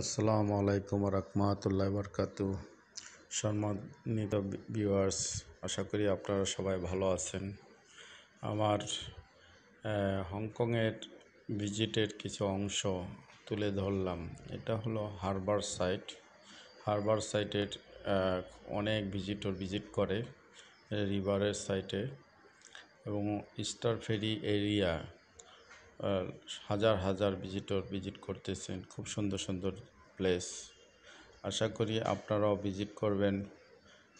আসসালামু আলাইকুম রহমতুল্লাহ বরকাতু সম্মানিত ভিউয়ার্স আশা করি আপনারা সবাই ভালো আছেন। আমার হংকংয়ের ভিজিটের কিছু অংশ তুলে ধরলাম। এটা হলো হারবার সাইট। হারবার সাইটের অনেক ভিজিটর ভিজিট করে রিভারের সাইটে। এবং স্টার ফেরি এরিয়া হাজার হাজার ভিজিটর ভিজিট করতেছেন। খুব সুন্দর সুন্দর প্লেস আশা করি আপনারাও ভিজিট করবেন।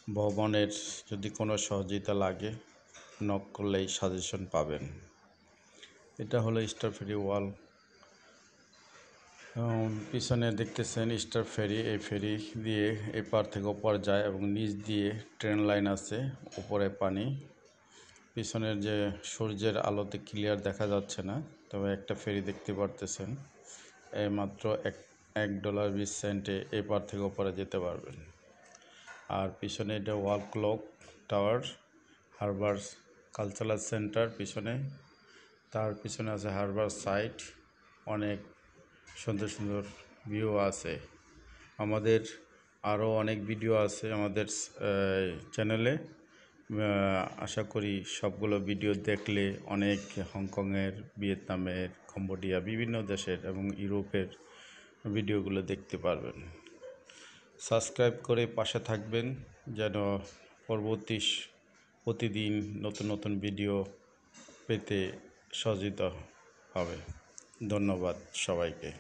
ভবনের যদি কোনো সহযোগিতা লাগে নক করলেই সাজেশন পাবেন। এটা হলো স্টার ফেরি ওয়াল পিছনে দেখতেছেন স্টার ফেরি এই ফেরি দিয়ে এপার থেকে ওপার যায় এবং নিচ দিয়ে ট্রেন লাইন আছে উপরে পানি। পিছনের যে সূর্যের আলোতে ক্লিয়ার দেখা যাচ্ছে না, তবে একটা ফেরি দেখতে পারতেছেন। এই মাত্র এক এক ডলার বিশ সেন্টে এপার থেকে ওপারে যেতে পারবেন। আর পিছনে এটা wall clock tower harbour cultural centre পিছনে। তার পিছনে আছে হারবার সাইট অনেক সুন্দর সুন্দর ভিউ আছে। আমাদের আরও অনেক ভিডিও আছে আমাদের চ্যানেলে আশা করি সবগুলো ভিডিও দেখলে অনেক হংকংয়ের, ভিয়েতনামের, কম্বোডিয়া, বিভিন্ন দেশের এবং ইউরোপের ভিডিওগুলো দেখতে পারবেন। সাবস্ক্রাইব করে পাশে থাকবেন যেন পরবর্তী প্রতিদিন নতুন নতুন ভিডিও পেতে সহযোগিতা হবে। ধন্যবাদ সবাইকে।